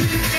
Yeah.